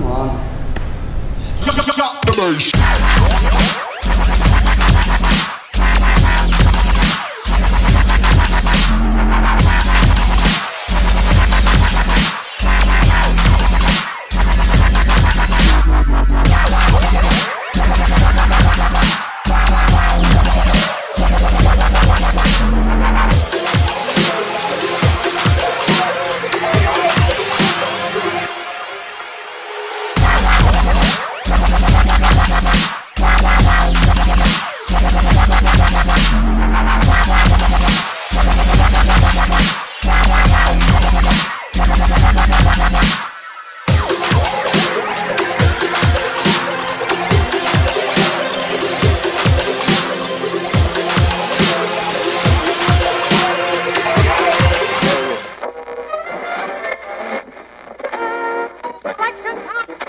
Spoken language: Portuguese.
come on. Yeah.